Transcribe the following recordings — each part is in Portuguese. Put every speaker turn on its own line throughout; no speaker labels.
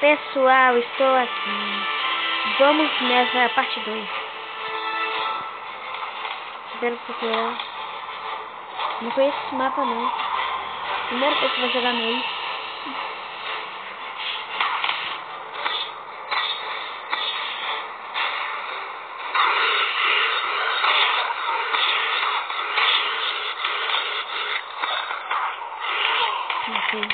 Pessoal, estou aqui. Vamos nessa parte 2. Espero procurar. Não conheço esse mapa não. Primeira vez que vou jogar nele. Ok.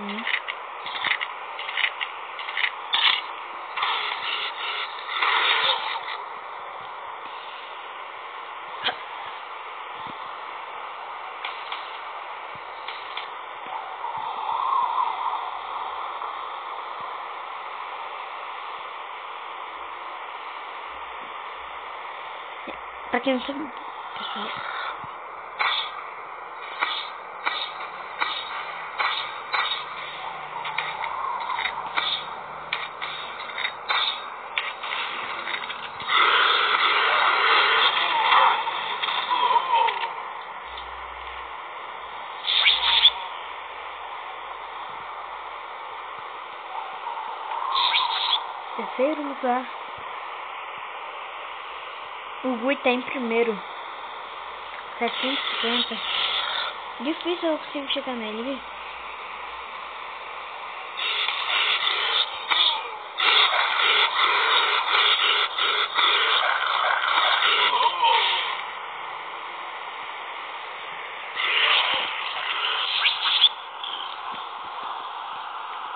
Hum. Não sabe, pessoal. Terceiro lugar. O Gui tá em primeiro. 750. Difícil eu consigo chegar nele, viu?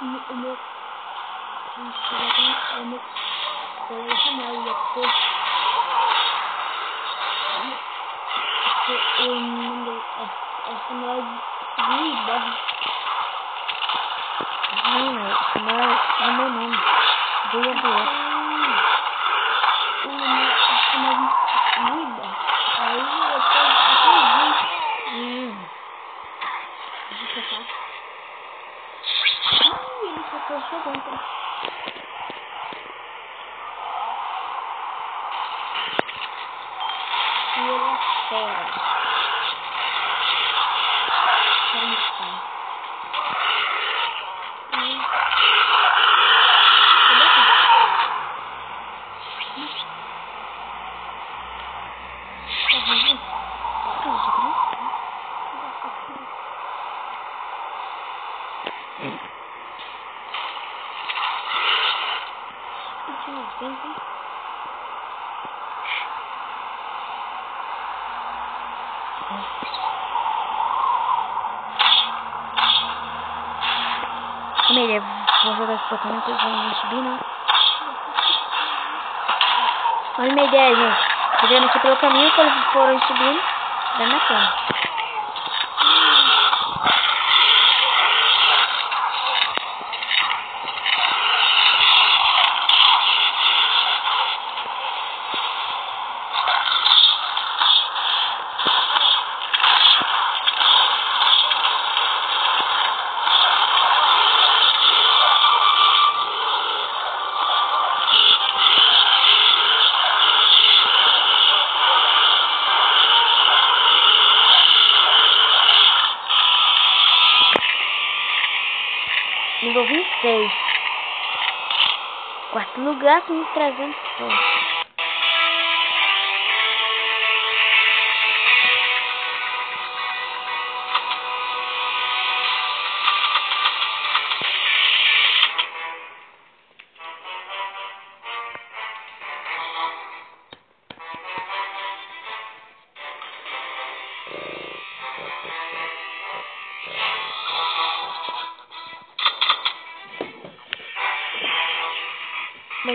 O meu... O meu... O meu... O meu... Porque o nome é, é Samuel Guiba. Não, é Samuel é meu nome. Guia do outro. O nome é Samuel Guiba. Aí eu tô aqui Hum. Deixa eu passar. Ih, ele ficou chegando. E ele é fora. Quero me ficar. Hum. Cadê aqui? Tá vendo? Ah, já vi. Continua vou jogar esse Pokémon que vão subir, não. Olha minha ideia, gente. Vendo aqui pelo caminho que eles foram subindo. Vai matando. Nível 26. Quarto lugar com 300 pontos.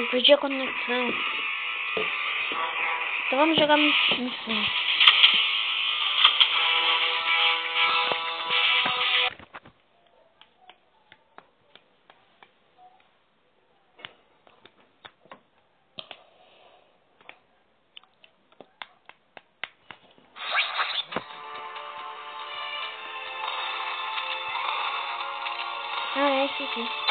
Perdi a conexão. Então vamos jogar missão. Ah, é esse aqui.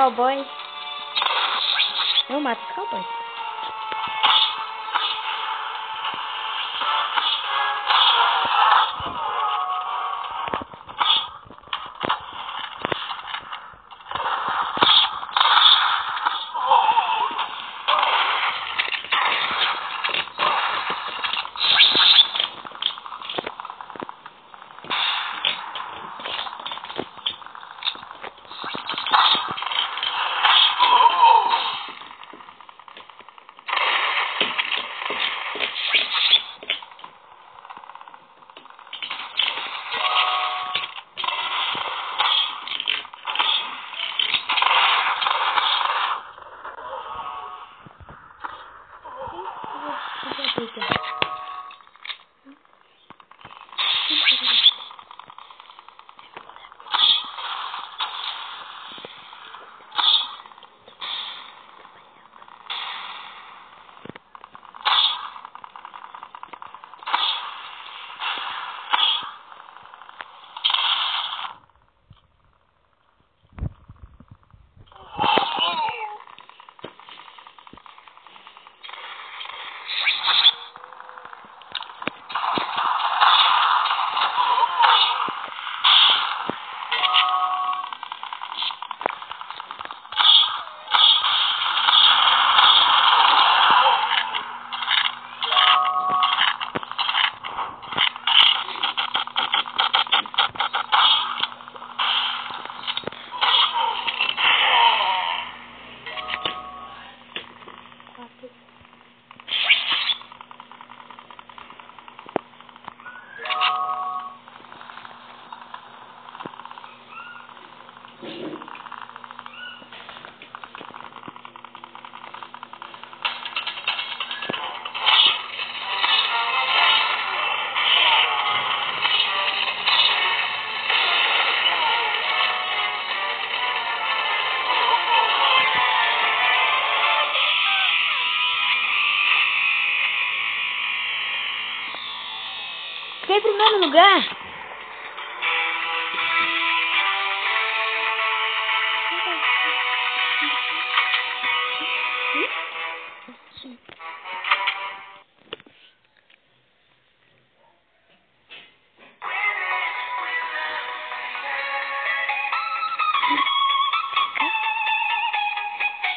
Cowboy. Eu mato esse cowboy. Fiquei em primeiro lugar.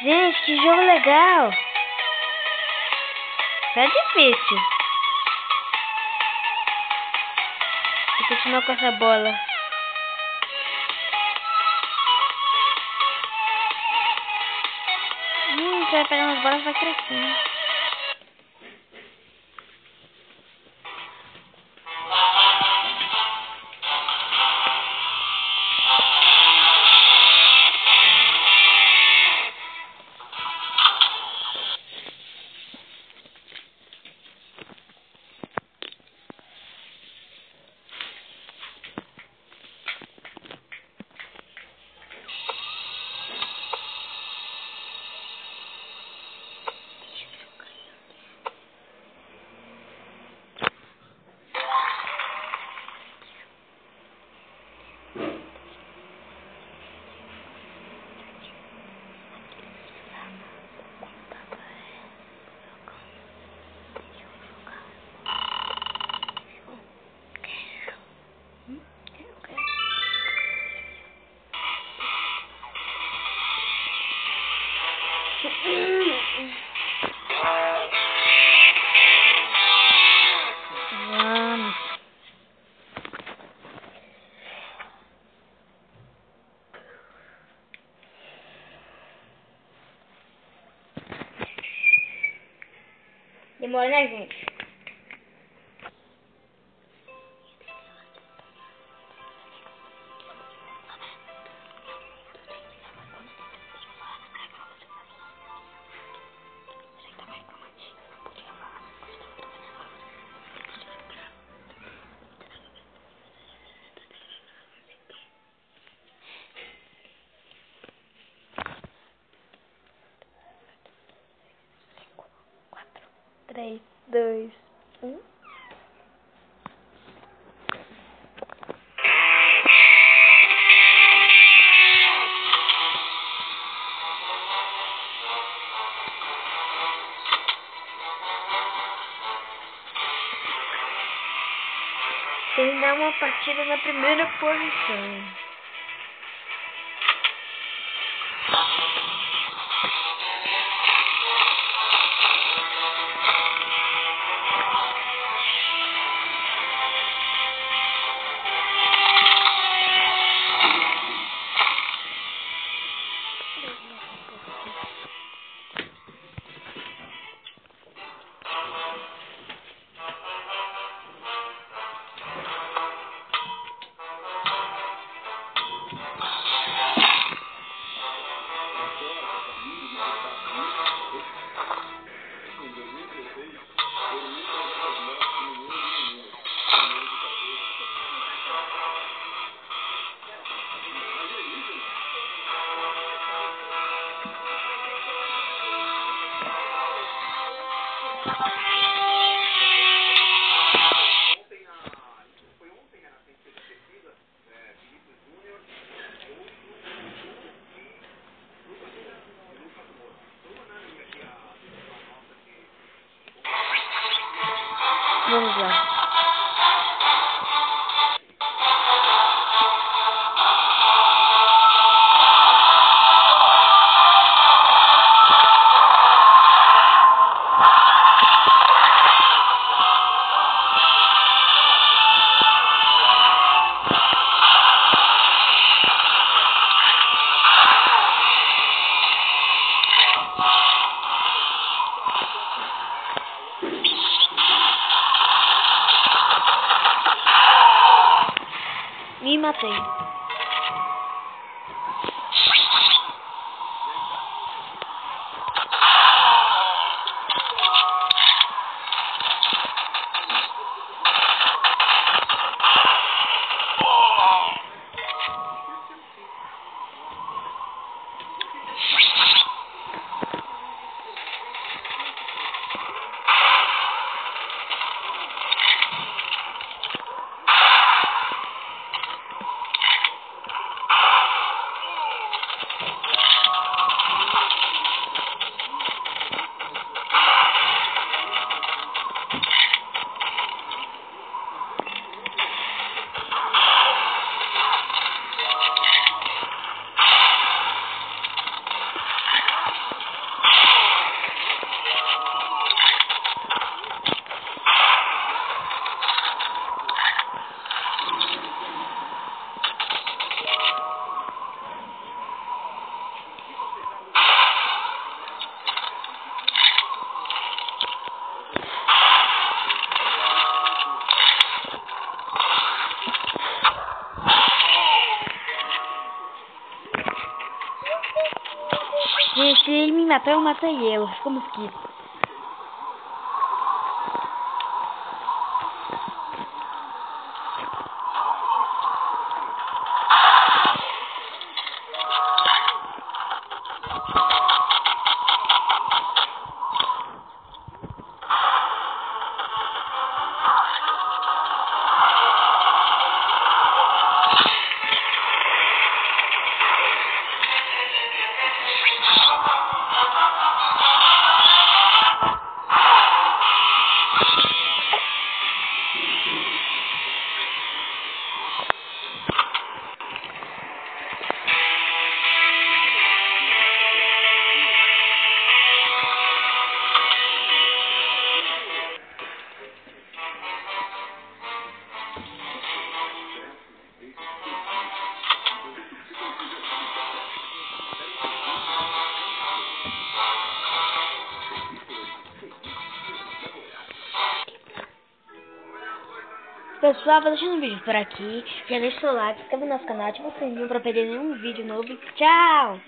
Gente, que jogo legal. É difícil. Vou continuar com essa bola. Hum, você vai pegar umas bolas e vai crescendo. Vamos. more than anything. 3, 2, 1. Tem dar uma partida na primeira posição. Me Gente, ele me matar, eu matei ele. Ficou mosquito. Pessoal, vou deixando o vídeo por aqui. Já deixa o seu like, se inscreva no nosso canal, ativa o sininho pra perder nenhum vídeo novo. Tchau!